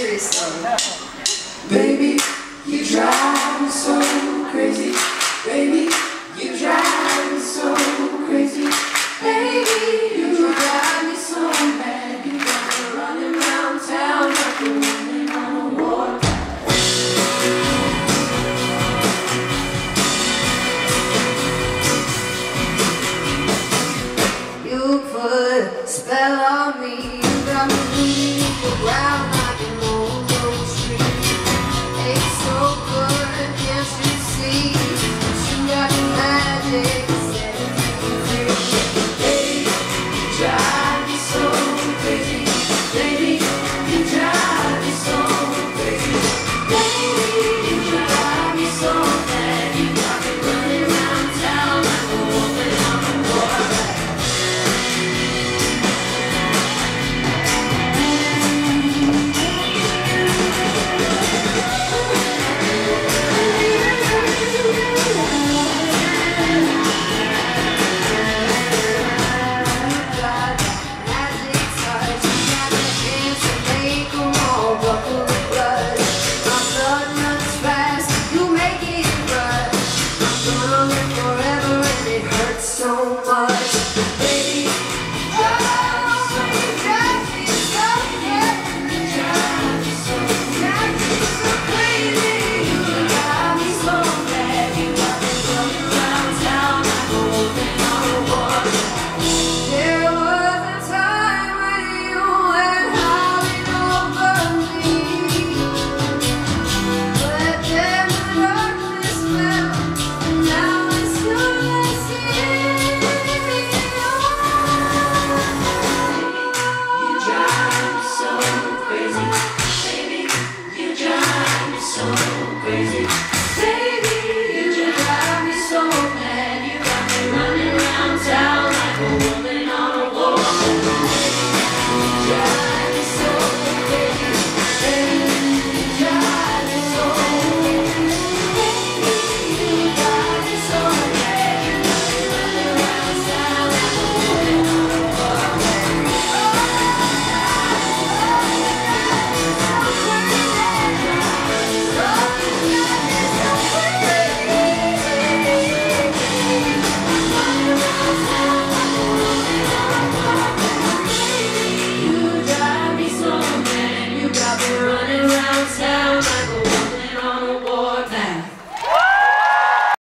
seriously. Baby, you drive me so crazy. Baby, you drive me so crazy. Baby, you drive me so mad. You got me running around town like a woman on a war. You put a spell on me. amazing.